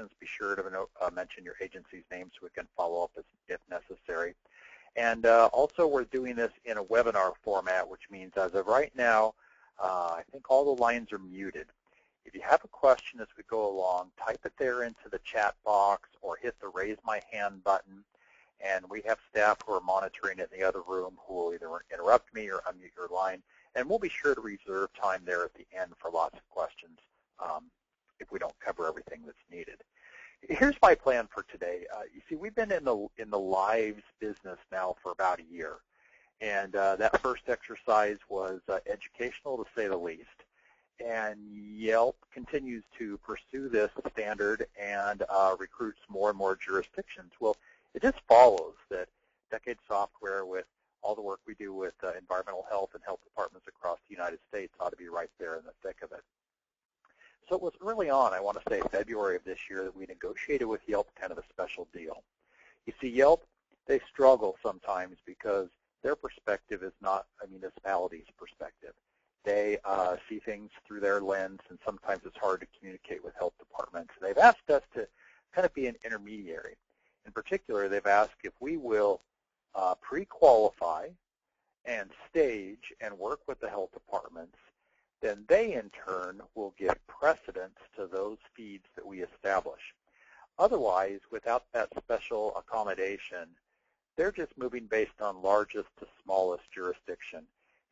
questions, be sure to uh, mention your agency's name so we can follow up if necessary. And uh, also, we're doing this in a webinar format, which means as of right now, uh, I think all the lines are muted. If you have a question as we go along, type it there into the chat box or hit the raise my hand button. And we have staff who are monitoring it in the other room who will either interrupt me or unmute your line. And we'll be sure to reserve time there at the end for lots of questions um, if we don't cover everything that's needed. Here's my plan for today. Uh, you see, we've been in the in the lives business now for about a year, and uh, that first exercise was uh, educational to say the least. And Yelp continues to pursue this standard and uh, recruits more and more jurisdictions. Well, it just follows that Decade Software, with all the work we do with uh, environmental health and health departments across the United States, ought to be right there in the thick of it. So it was early on, I want to say February of this year, that we negotiated with Yelp kind of a special deal. You see, Yelp, they struggle sometimes because their perspective is not a municipality's perspective. They uh, see things through their lens, and sometimes it's hard to communicate with health departments. They've asked us to kind of be an intermediary. In particular, they've asked if we will uh, pre-qualify and stage and work with the health departments, then they in turn will give precedence to those feeds that we establish. Otherwise, without that special accommodation, they're just moving based on largest to smallest jurisdiction.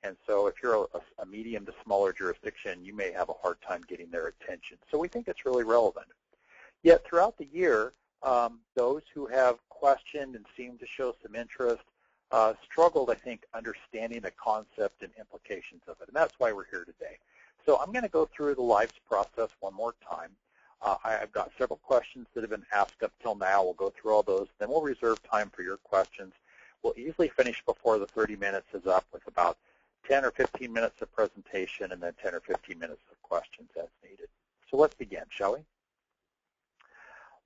And so if you're a, a, medium to smaller jurisdiction, you may have a hard time getting their attention. So we think it's really relevant. Yet throughout the year, um, those who have questioned and seemed to show some interest uh, struggled, I think, understanding the concept and implications of it. And that's why we're here today. So I'm going to go through the lives process one more time. Uh, I've got several questions that have been asked up till now. We'll go through all those. Then we'll reserve time for your questions. We'll easily finish before the 30 minutes is up with about 10 or 15 minutes of presentation and then 10 or 15 minutes of questions as needed. So let's begin, shall we?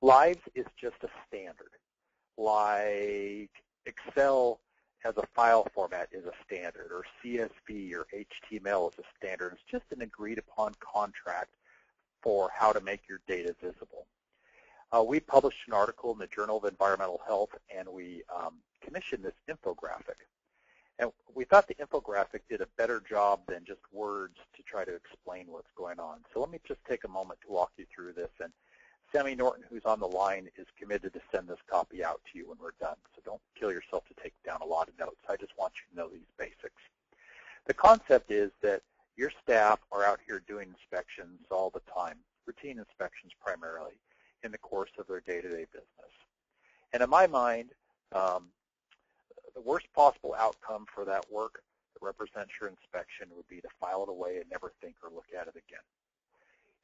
Lives is just a standard. Like Excel as a file format is a standard, or CSV or HTML is a standard. It's just an agreed upon contract for how to make your data visible. Uh, we published an article in the Journal of Environmental Health, and we um, commissioned this infographic. And we thought the infographic did a better job than just words to try to explain what's going on. So let me just take a moment to walk you through this. And Sammy Norton, who's on the line, is committed to send this copy out to you when we're done. So don't kill yourself to take down a lot of notes. I just want you to know these basics. The concept is that your staff are out here doing inspections all the time, routine inspections primarily, in the course of their day-to-day -day business. And in my mind, um, the worst possible outcome for that work that represents your inspection would be to file it away and never think or look at it again.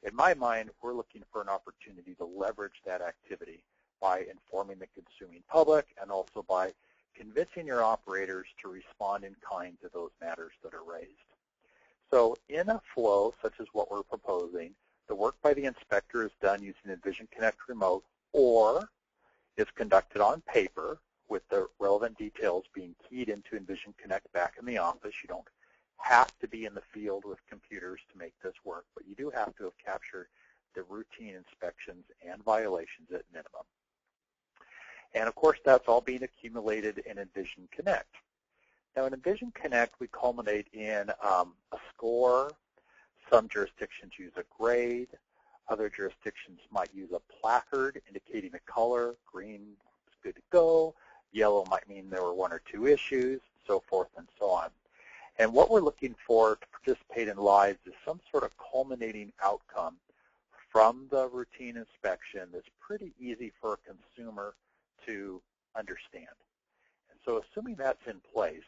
In my mind, we're looking for an opportunity to leverage that activity by informing the consuming public and also by convincing your operators to respond in kind to those matters that are raised. So in a flow such as what we're proposing, the work by the inspector is done using Envision Connect Remote or is conducted on paper with the relevant details being keyed into Envision Connect back in the office. You don't have to be in the field with computers to make this work, but you do have to have captured the routine inspections and violations at minimum. And of course, that's all being accumulated in Envision Connect. Now in Envision Connect, we culminate in um, a score. Some jurisdictions use a grade. Other jurisdictions might use a placard indicating a color. Green is good to go. Yellow might mean there were one or two issues, so forth and so on. And what we're looking for to participate in lives is some sort of culminating outcome from the routine inspection that's pretty easy for a consumer to understand. And so assuming that's in place,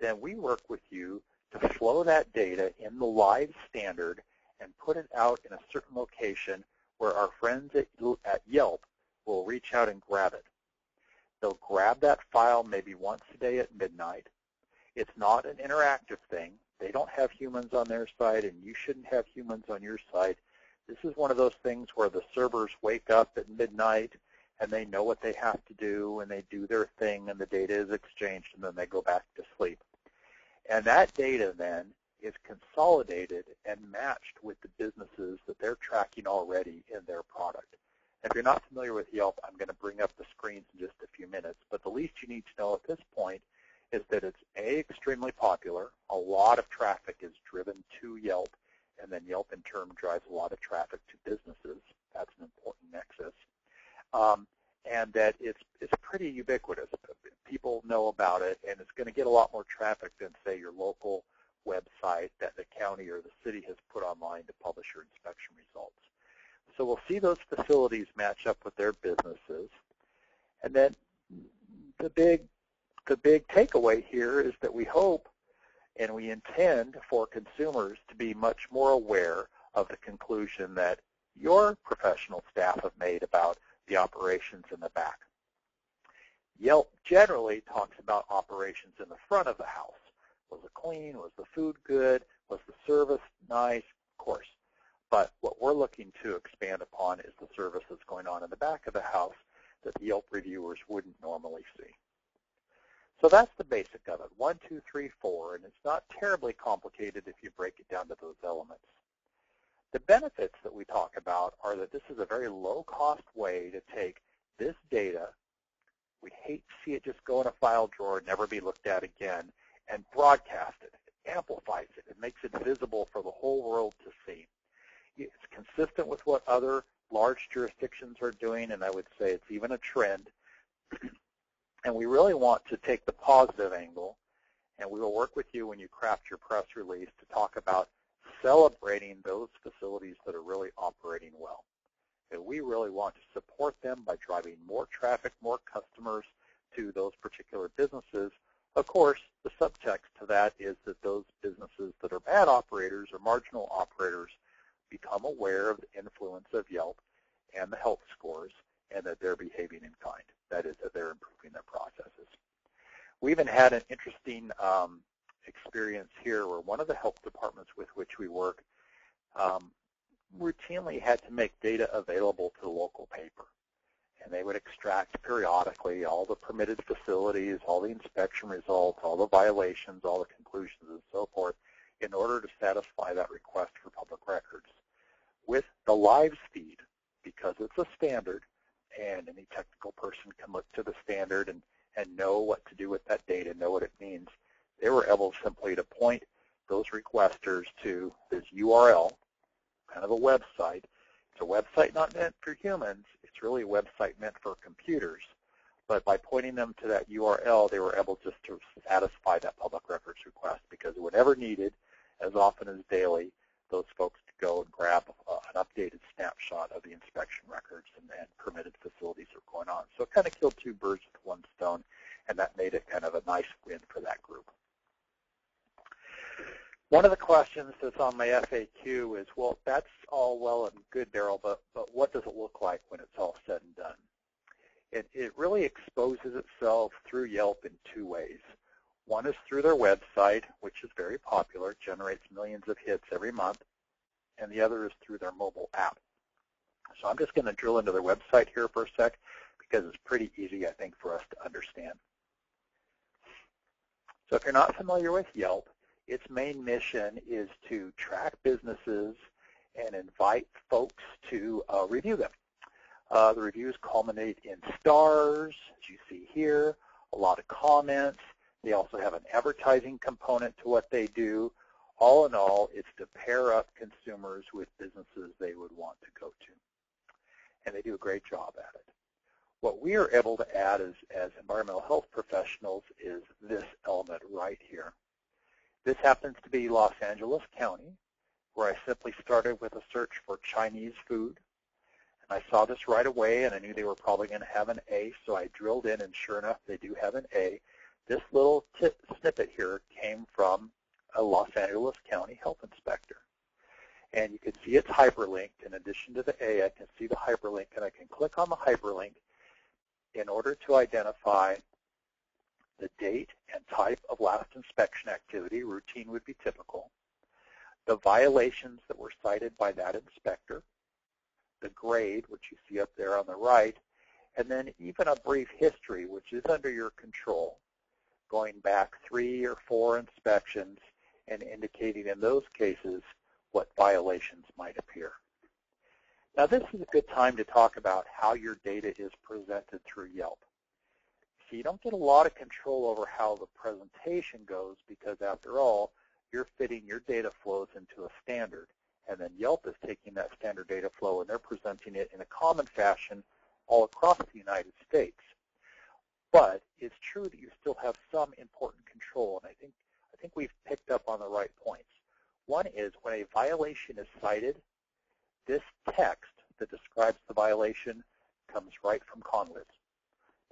then we work with you to flow that data in the live standard and put it out in a certain location where our friends at, at Yelp will reach out and grab it. They'll grab that file maybe once a day at midnight. It's not an interactive thing. They don't have humans on their side, and you shouldn't have humans on your side. This is one of those things where the servers wake up at midnight, and they know what they have to do, and they do their thing, and the data is exchanged, and then they go back to sleep. And that data then is consolidated and matched with the businesses that they're tracking already in their product. And If you're not familiar with Yelp, I'm going to bring up the screens in just a few minutes, but the least you need to know at this point is that it's A, extremely popular. A lot of traffic is driven to Yelp, and then Yelp in turn drives a lot of traffic to businesses. That's an important nexus. Um, and that it's, it's pretty ubiquitous. People know about it, and it's going to get a lot more traffic than, say, your local website that the county or the city has put online to publish your inspection results. So we'll see those facilities match up with their businesses. And then the big, the big takeaway here is that we hope and we intend for consumers to be much more aware of the conclusion that your professional staff have made about the operations in the back. Yelp generally talks about operations in the front of the house. Was it clean? Was the food good? Was the service nice? Of course. But what we're looking to expand upon is the service that's going on in the back of the house that the Yelp reviewers wouldn't normally see. So that's the basic of it, one, two, three, four, and it's not terribly complicated if you break it down to those elements. The benefits that we talk about are that this is a very low-cost way to take this data, we hate to see it just go in a file drawer, and never be looked at again, and broadcast it. It amplifies it. It makes it visible for the whole world to see. It's consistent with what other large jurisdictions are doing, and I would say it's even a trend. And we really want to take the positive angle, and we will work with you when you craft your press release to talk about celebrating those facilities that are really operating well. And we really want to support them by driving more traffic, more customers to those particular businesses. Of course, the subtext to that is that those businesses that are bad operators or marginal operators become aware of the influence of Yelp and the health scores and that they're behaving in kind. That is, that they're improving their processes. We even had an interesting um, experience here where one of the health departments with which we work um, routinely had to make data available to the local paper. And they would extract periodically all the permitted facilities, all the inspection results, all the violations, all the conclusions, and so forth in order to satisfy that request for public records with the live feed because it's a standard and any technical person can look to the standard and, and know what to do with that data, know what it means. They were able simply to point those requesters to this URL, kind of a website. It's a website not meant for humans. It's really a website meant for computers. But by pointing them to that URL, they were able just to satisfy that public records request because whenever needed, as often as daily, those folks go and grab uh, an updated snapshot of the inspection records and, and permitted facilities that are going on. So it kind of killed two birds with one stone, and that made it kind of a nice win for that group. One of the questions that's on my FAQ is, well, that's all well and good, Darryl, but, but what does it look like when it's all said and done? It, it really exposes itself through Yelp in two ways. One is through their website, which is very popular, generates millions of hits every month, and the other is through their mobile app. So I'm just going to drill into their website here for a sec because it's pretty easy, I think, for us to understand. So if you're not familiar with Yelp, its main mission is to track businesses and invite folks to uh, review them. Uh, the reviews culminate in stars, as you see here, a lot of comments, they also have an advertising component to what they do. All in all, it's to pair up consumers with businesses they would want to go to. And they do a great job at it. What we are able to add as, as environmental health professionals is this element right here. This happens to be Los Angeles County, where I simply started with a search for Chinese food. And I saw this right away, and I knew they were probably going to have an A, so I drilled in, and sure enough, they do have an A. This little tip, snippet here came from a Los Angeles County health inspector. And you can see it's hyperlinked. In addition to the A, I can see the hyperlink, and I can click on the hyperlink in order to identify the date and type of last inspection activity, routine would be typical, the violations that were cited by that inspector, the grade, which you see up there on the right, and then even a brief history, which is under your control going back three or four inspections and indicating in those cases what violations might appear. Now this is a good time to talk about how your data is presented through Yelp. So you don't get a lot of control over how the presentation goes because after all, you're fitting your data flows into a standard. And then Yelp is taking that standard data flow and they're presenting it in a common fashion all across the United States. But it's true that you still have some important control, and I think I think we've picked up on the right points. One is when a violation is cited, this text that describes the violation comes right from Conwiz.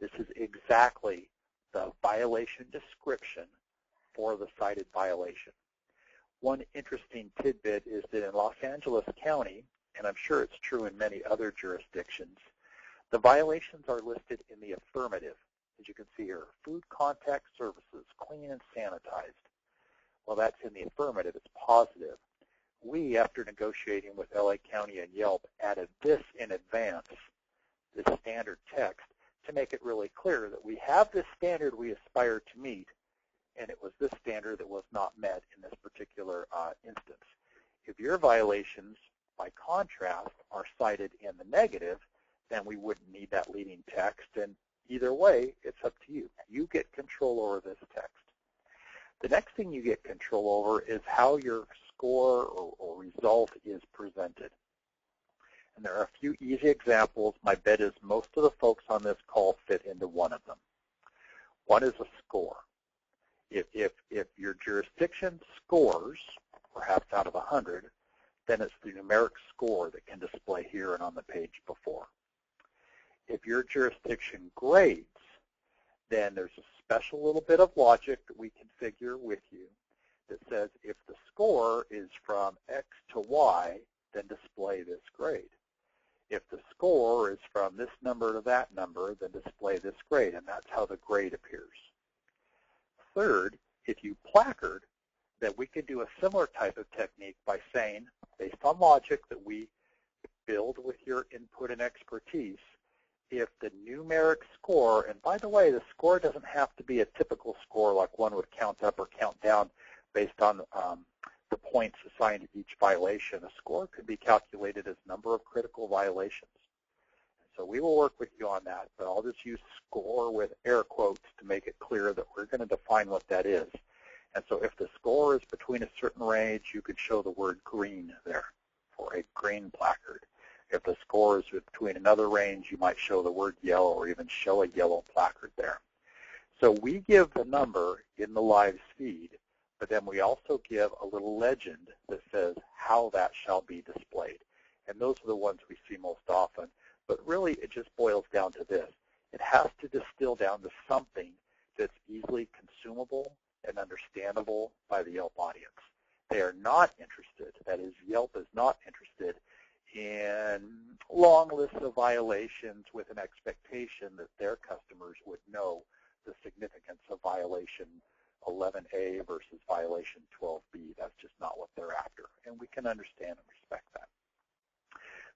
This is exactly the violation description for the cited violation. One interesting tidbit is that in Los Angeles County, and I'm sure it's true in many other jurisdictions, the violations are listed in the affirmative. As you can see here, food contact services, clean and sanitized. Well, that's in the affirmative. It's positive. We, after negotiating with LA County and Yelp, added this in advance, this standard text, to make it really clear that we have this standard we aspire to meet, and it was this standard that was not met in this particular uh, instance. If your violations, by contrast, are cited in the negative, then we wouldn't need that leading text, and either way, it's up to you. You get control over this text. The next thing you get control over is how your score or, or result is presented. And there are a few easy examples. My bet is most of the folks on this call fit into one of them. One is a score. If, if, if your jurisdiction scores, perhaps out of 100, then it's the numeric score that can display here and on the page before. If your jurisdiction grades, then there's a special little bit of logic that we configure with you that says if the score is from X to Y, then display this grade. If the score is from this number to that number, then display this grade, and that's how the grade appears. Third, if you placard, then we can do a similar type of technique by saying, based on logic that we build with your input and expertise, if the numeric score, and by the way, the score doesn't have to be a typical score like one would count up or count down based on um, the points assigned to each violation. A score could be calculated as number of critical violations. So we will work with you on that, but I'll just use score with air quotes to make it clear that we're going to define what that is. And so if the score is between a certain range, you could show the word green there for a green placard. If the score is between another range, you might show the word yellow or even show a yellow placard there. So we give the number in the live feed, but then we also give a little legend that says how that shall be displayed. And those are the ones we see most often. But really, it just boils down to this. It has to distill down to something that's easily consumable and understandable by the Yelp audience. They are not interested, that is, Yelp is not interested in long lists of violations with an expectation that their customers would know the significance of violation 11A versus violation 12B. That's just not what they're after, and we can understand and respect that.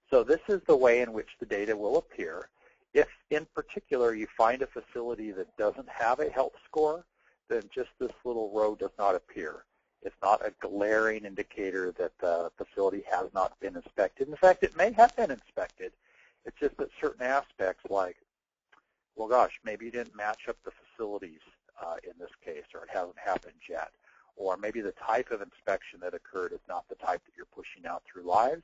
So this is the way in which the data will appear. If, in particular, you find a facility that doesn't have a health score, then just this little row does not appear. It's not a glaring indicator that the facility has not been inspected. In fact, it may have been inspected. It's just that certain aspects like, well, gosh, maybe you didn't match up the facilities uh, in this case, or it hasn't happened yet. Or maybe the type of inspection that occurred is not the type that you're pushing out through lives.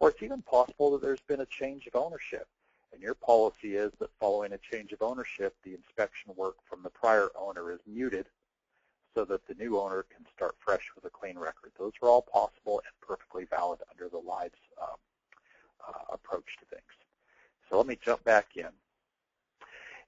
Or it's even possible that there's been a change of ownership. And your policy is that following a change of ownership, the inspection work from the prior owner is muted so that the new owner can start fresh with a clean record. Those are all possible and perfectly valid under the lives um, uh, approach to things. So let me jump back in.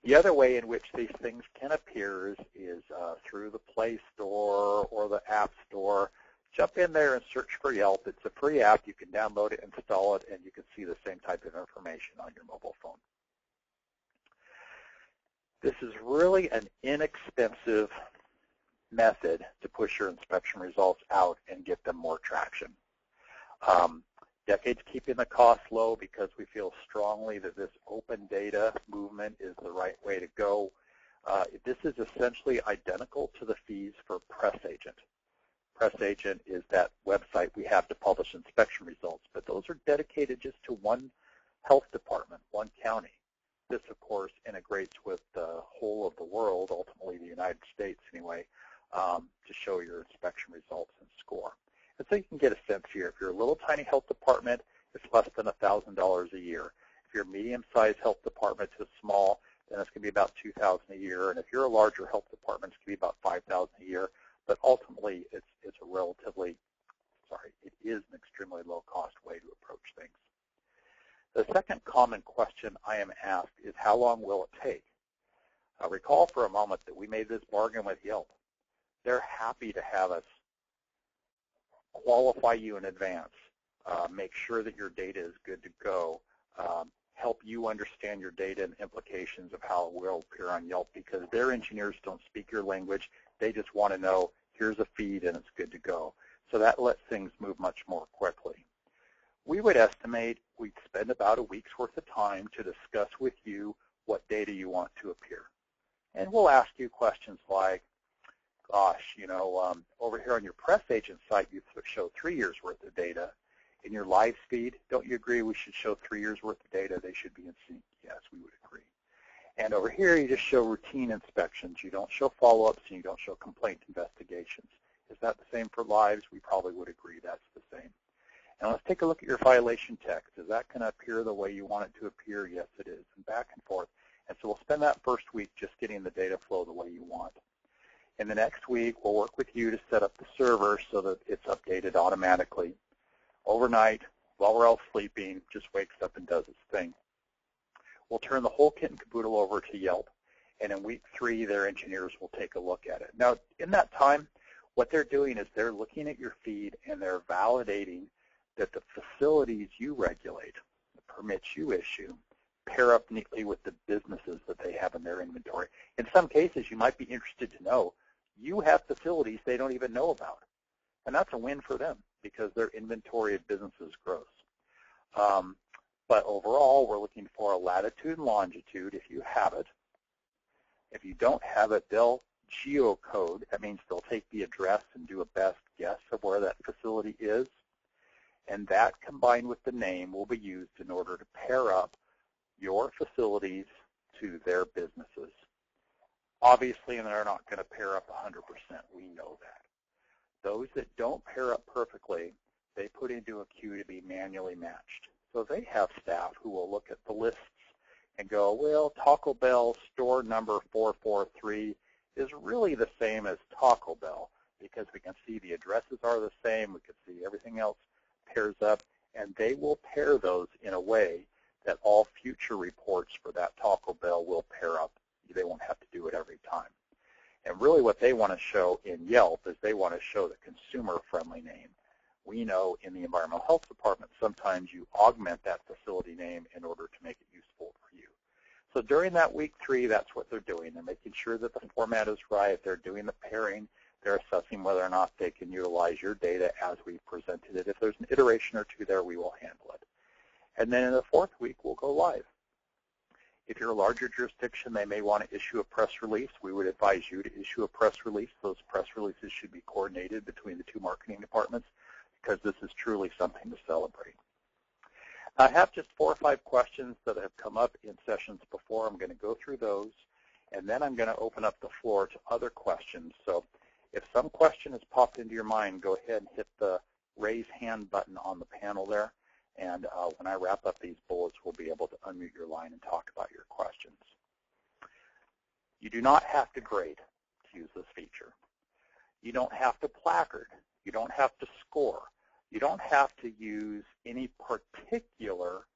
The other way in which these things can appear is, is uh, through the Play Store or the App Store. Jump in there and search for Yelp. It's a free app. You can download it, install it, and you can see the same type of information on your mobile phone. This is really an inexpensive method to push your inspection results out and get them more traction. Um, Decade's keeping the costs low because we feel strongly that this open data movement is the right way to go. Uh, this is essentially identical to the fees for Press Agent. Press Agent is that website we have to publish inspection results, but those are dedicated just to one health department, one county. This, of course, integrates with the whole of the world, ultimately the United States anyway, um, to show your inspection results and score. And so you can get a sense here. If you're a little tiny health department, it's less than $1,000 a year. If you're a medium-sized health department to small, then it's going to be about 2000 a year. And if you're a larger health department, it's going to be about 5000 a year. But ultimately, it's, it's a relatively, sorry, it is an extremely low-cost way to approach things. The second common question I am asked is how long will it take? Uh, recall for a moment that we made this bargain with Yelp. They're happy to have us qualify you in advance, uh, make sure that your data is good to go, um, help you understand your data and implications of how it will appear on Yelp because their engineers don't speak your language. They just want to know, here's a feed and it's good to go. So that lets things move much more quickly. We would estimate we'd spend about a week's worth of time to discuss with you what data you want to appear. And we'll ask you questions like, gosh, you know, um, over here on your press agent site, you show three years worth of data. In your live feed, don't you agree we should show three years worth of data? They should be in sync. Yes, we would agree. And over here, you just show routine inspections. You don't show follow-ups and you don't show complaint investigations. Is that the same for lives? We probably would agree that's the same. And let's take a look at your violation text. Is that going to appear the way you want it to appear? Yes, it is. And back and forth. And so we'll spend that first week just getting the data flow the way you want. In the next week, we'll work with you to set up the server so that it's updated automatically. Overnight, while we're all sleeping, just wakes up and does its thing. We'll turn the whole kit and caboodle over to Yelp, and in week three, their engineers will take a look at it. Now, in that time, what they're doing is they're looking at your feed and they're validating that the facilities you regulate, the permits you issue, pair up neatly with the businesses that they have in their inventory. In some cases, you might be interested to know you have facilities they don't even know about. And that's a win for them because their inventory of businesses grows. Um, but overall, we're looking for a latitude and longitude if you have it. If you don't have it, they'll geocode. That means they'll take the address and do a best guess of where that facility is. And that combined with the name will be used in order to pair up your facilities to their businesses. Obviously, and they're not going to pair up 100%. We know that. Those that don't pair up perfectly, they put into a queue to be manually matched. So they have staff who will look at the lists and go, well, Taco Bell store number 443 is really the same as Taco Bell because we can see the addresses are the same, we can see everything else pairs up, and they will pair those in a way that all future reports for that Taco Bell will pair up they won't have to do it every time. And really what they want to show in Yelp is they want to show the consumer-friendly name. We know in the Environmental Health Department sometimes you augment that facility name in order to make it useful for you. So during that week three, that's what they're doing. They're making sure that the format is right. They're doing the pairing. They're assessing whether or not they can utilize your data as we presented it. If there's an iteration or two there, we will handle it. And then in the fourth week, we'll go live. If you're a larger jurisdiction, they may want to issue a press release. We would advise you to issue a press release. Those press releases should be coordinated between the two marketing departments because this is truly something to celebrate. I have just four or five questions that have come up in sessions before. I'm going to go through those, and then I'm going to open up the floor to other questions. So if some question has popped into your mind, go ahead and hit the raise hand button on the panel there. And uh, when I wrap up these bullets, we'll be able to unmute your line and talk about your questions. You do not have to grade to use this feature. You don't have to placard. You don't have to score. You don't have to use any particular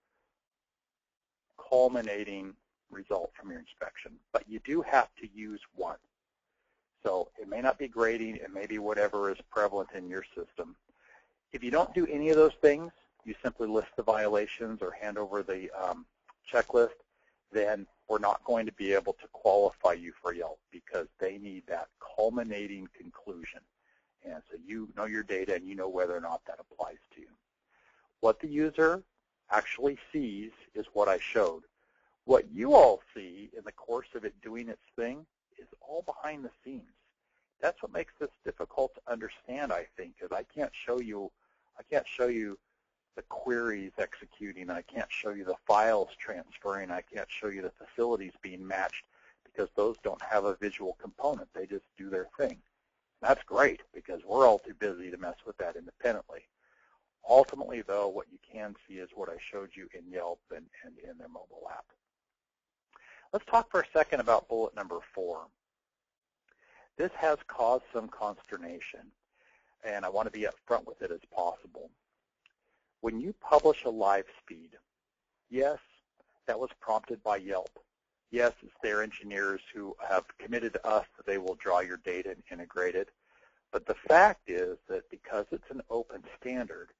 culminating result from your inspection, but you do have to use one. So it may not be grading, it may be whatever is prevalent in your system. If you don't do any of those things, you simply list the violations or hand over the um, checklist, then we're not going to be able to qualify you for Yelp because they need that culminating conclusion. And so you know your data and you know whether or not that applies to you. What the user actually sees is what I showed. What you all see in the course of it doing its thing is all behind the scenes. That's what makes this difficult to understand, I think, because I can't show you, I can't show you the queries executing. I can't show you the files transferring. I can't show you the facilities being matched because those don't have a visual component. They just do their thing. That's great because we're all too busy to mess with that independently. Ultimately, though, what you can see is what I showed you in Yelp and, and in their mobile app. Let's talk for a second about bullet number four. This has caused some consternation, and I want to be upfront with it as possible. When you publish a live feed, yes, that was prompted by Yelp. Yes, it's their engineers who have committed to us that they will draw your data and integrate it. But the fact is that because it's an open standard,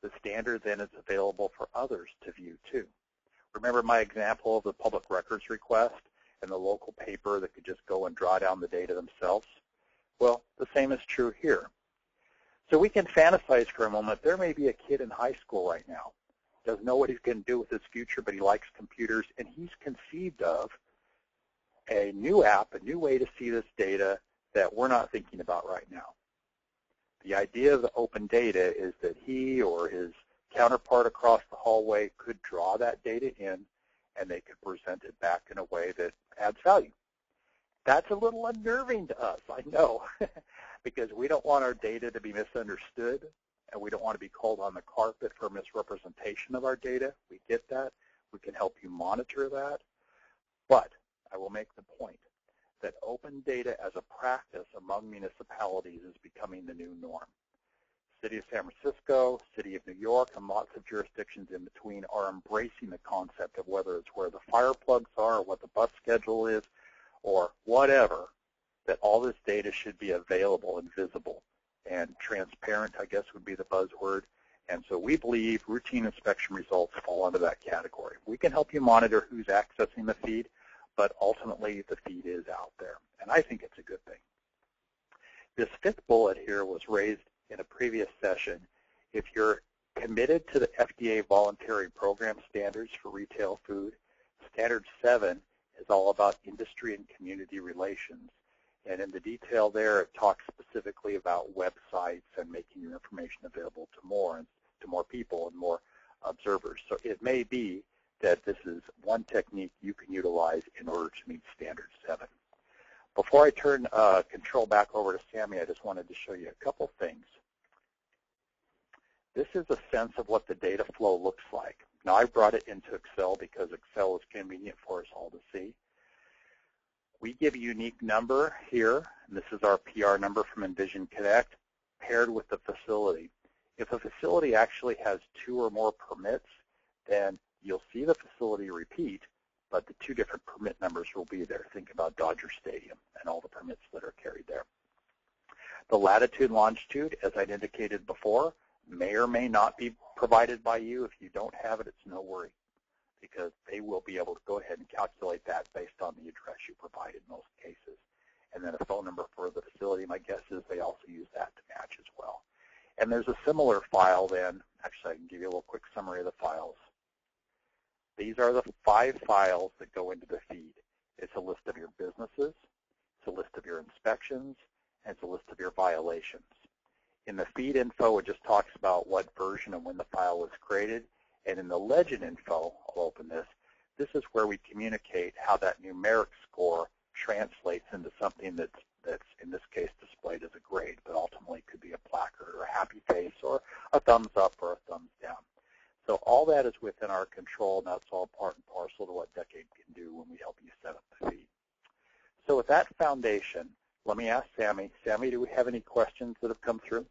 the standard then is available for others to view too. Remember my example of the public records request and the local paper that could just go and draw down the data themselves? Well, the same is true here. So we can fantasize for a moment. There may be a kid in high school right now doesn't know what he's going to do with his future, but he likes computers, and he's conceived of a new app, a new way to see this data that we're not thinking about right now. The idea of the open data is that he or his counterpart across the hallway could draw that data in and they could present it back in a way that adds value. That's a little unnerving to us, I know, because we don't want our data to be misunderstood and we don't want to be called on the carpet for misrepresentation of our data. We get that. We can help you monitor that. But I will make the point that open data as a practice among municipalities is becoming the new norm. City of San Francisco, City of New York, and lots of jurisdictions in between are embracing the concept of whether it's where the fire plugs are or what the bus schedule is or whatever, that all this data should be available and visible and transparent, I guess would be the buzzword. And so we believe routine inspection results fall under that category. We can help you monitor who's accessing the feed, but ultimately the feed is out there. And I think it's a good thing. This fifth bullet here was raised in a previous session. If you're committed to the FDA voluntary program standards for retail food, Standard 7 is all about industry and community relations. And in the detail there, it talks specifically about websites and making your information available to more and to more people and more observers. So it may be that this is one technique you can utilize in order to meet standard 7. Before I turn uh, control back over to Sammy, I just wanted to show you a couple things. This is a sense of what the data flow looks like. Now I brought it into Excel because Excel is convenient for us all to see. We give a unique number here, and this is our PR number from Envision Connect, paired with the facility. If a facility actually has two or more permits, then you'll see the facility repeat, but the two different permit numbers will be there. Think about Dodger Stadium and all the permits that are carried there. The latitude longitude, as I'd indicated before, may or may not be provided by you. If you don't have it, it's no worry because they will be able to go ahead and calculate that based on the address you provide in most cases. And then a phone number for the facility, my guess is they also use that to match as well. And there's a similar file then. Actually, I can give you a little quick summary of the files. These are the five files that go into the feed. It's a list of your businesses, it's a list of your inspections, and it's a list of your violations. In the feed info, it just talks about what version and when the file was created, and in the legend info, I'll open this, this is where we communicate how that numeric score translates into something that's, that's in this case displayed as a grade, but ultimately could be a placard or a happy face or a thumbs up or a thumbs down. So all that is within our control, and that's all part and parcel to what Decade can do when we help you set up the feed. So with that foundation, let me ask Sammy. Sammy, do we have any questions that have come through?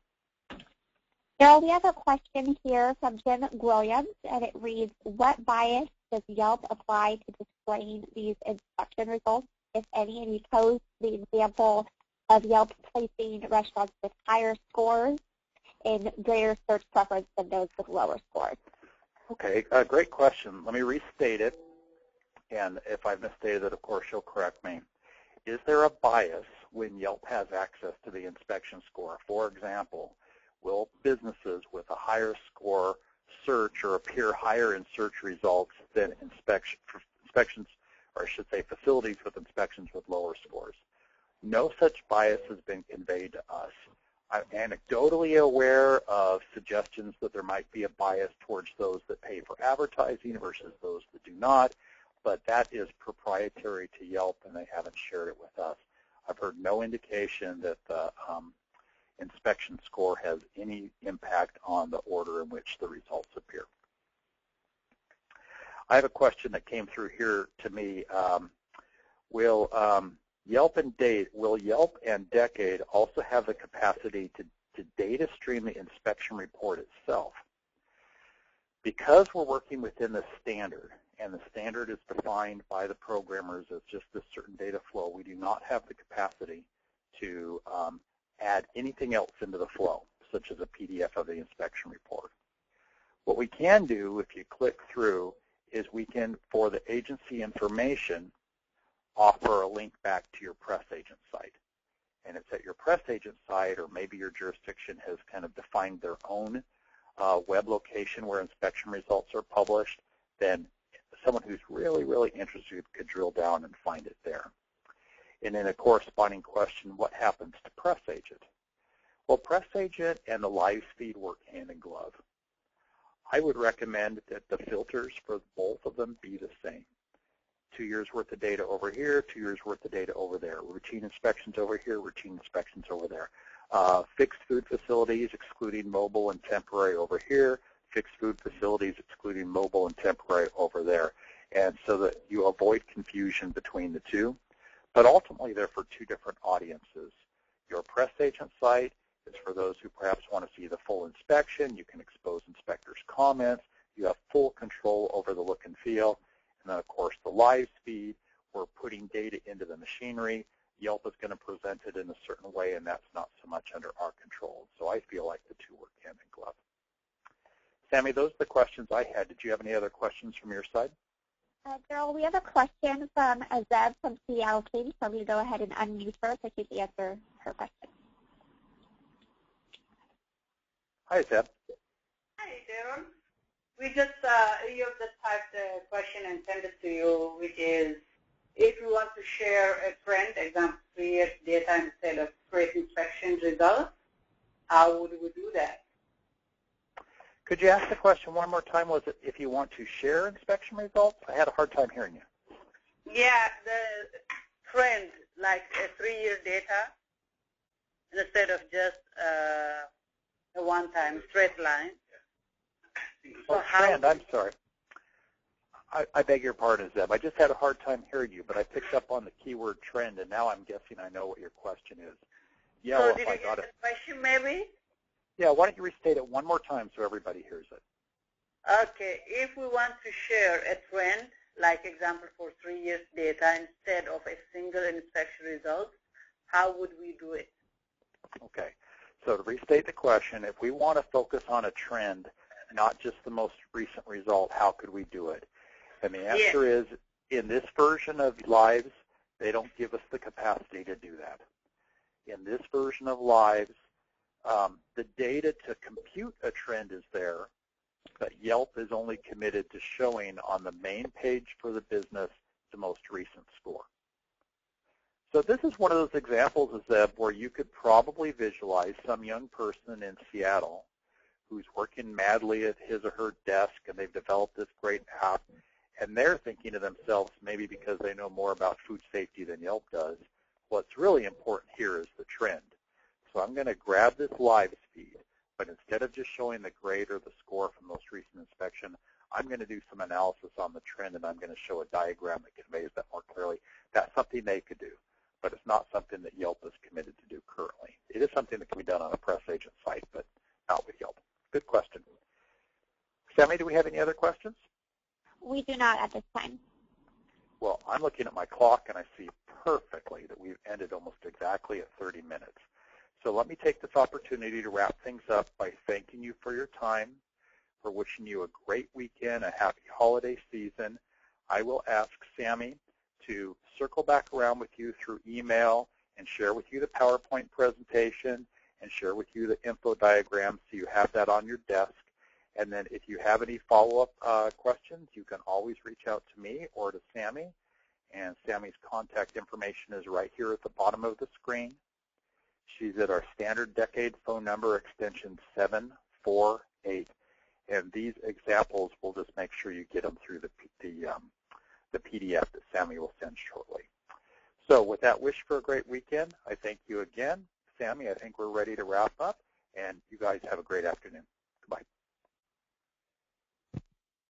Darryl, we have a question here from Jim Williams, and it reads, what bias does Yelp apply to displaying these inspection results, if any? And you chose the example of Yelp placing restaurants with higher scores in greater search preference than those with lower scores. Okay, uh, great question. Let me restate it, and if I've misstated it, of course, you'll correct me. Is there a bias when Yelp has access to the inspection score? For example, will businesses with a higher score search or appear higher in search results than inspection, inspections, or I should say facilities with inspections with lower scores? No such bias has been conveyed to us. I'm anecdotally aware of suggestions that there might be a bias towards those that pay for advertising versus those that do not, but that is proprietary to Yelp and they haven't shared it with us. I've heard no indication that the um, inspection score has any impact on the order in which the results appear. I have a question that came through here to me. Um, will um, Yelp and Date, will Yelp and Decade also have the capacity to, to data stream the inspection report itself? Because we're working within the standard, and the standard is defined by the programmers as just this certain data flow, we do not have the capacity to um, add anything else into the flow, such as a PDF of the inspection report. What we can do, if you click through, is we can, for the agency information, offer a link back to your press agent site. And it's at your press agent site or maybe your jurisdiction has kind of defined their own uh, web location where inspection results are published, then someone who's really, really interested could drill down and find it there. And then a corresponding question, what happens to press agent? Well, press agent and the live feed work hand in glove. I would recommend that the filters for both of them be the same two years worth of data over here, two years worth of data over there. Routine inspections over here, routine inspections over there. Uh, fixed food facilities excluding mobile and temporary over here, fixed food facilities excluding mobile and temporary over there. And so that you avoid confusion between the two. But ultimately, they're for two different audiences. Your press agent site is for those who perhaps want to see the full inspection. You can expose inspectors' comments. You have full control over the look and feel. And then, of course, the live feed, we're putting data into the machinery. Yelp is going to present it in a certain way, and that's not so much under our control. So I feel like the two work hand in glove. Sammy, those are the questions I had. Did you have any other questions from your side? Uh, Darryl, we have a question from Azeb from Seattle King, so I'm going to go ahead and unmute her so she can answer her question. Hi, Azeb. Hi, Darryl we just uh, you have just typed a question and sent it to you, which is if you want to share a trend, example, three years data instead of straight inspection results, how would we do that? Could you ask the question one more time? Was it if you want to share inspection results? I had a hard time hearing you. Yeah, the trend, like a three-year data, instead of just uh, a one-time straight line. Oh, Strand, I'm sorry. I, I beg your pardon, Zeb. I just had a hard time hearing you, but I picked up on the keyword trend, and now I'm guessing I know what your question is. Yeah, so well, did I got it. question, maybe? Yeah, why don't you restate it one more time so everybody hears it? Okay, if we want to share a trend, like example for three years data instead of a single inspection result, how would we do it? Okay, so to restate the question, if we want to focus on a trend, not just the most recent result. How could we do it? And the answer yeah. is, in this version of Lives, they don't give us the capacity to do that. In this version of Lives, um, the data to compute a trend is there, but Yelp is only committed to showing on the main page for the business the most recent score. So this is one of those examples, Azeb, where you could probably visualize some young person in Seattle who's working madly at his or her desk and they've developed this great app and they're thinking to themselves, maybe because they know more about food safety than Yelp does, what's really important here is the trend. So I'm going to grab this live feed, but instead of just showing the grade or the score from most recent inspection, I'm going to do some analysis on the trend and I'm going to show a diagram that conveys that more clearly. That's something they could do, but it's not something that Yelp is committed to do currently. It is something that can be done on a press agent site, but not with Yelp. Good question. Sammy, do we have any other questions? We do not at this time. Well, I'm looking at my clock and I see perfectly that we've ended almost exactly at 30 minutes. So let me take this opportunity to wrap things up by thanking you for your time, for wishing you a great weekend, a happy holiday season. I will ask Sammy to circle back around with you through email and share with you the PowerPoint presentation and share with you the info diagram so you have that on your desk. And then if you have any follow-up uh, questions, you can always reach out to me or to Sammy, and Sammy's contact information is right here at the bottom of the screen. She's at our standard decade phone number, extension 748. And these examples, we'll just make sure you get them through the, the, um, the PDF that Sammy will send shortly. So with that wish for a great weekend, I thank you again. Sammy, I think we're ready to wrap up, and you guys have a great afternoon. Goodbye.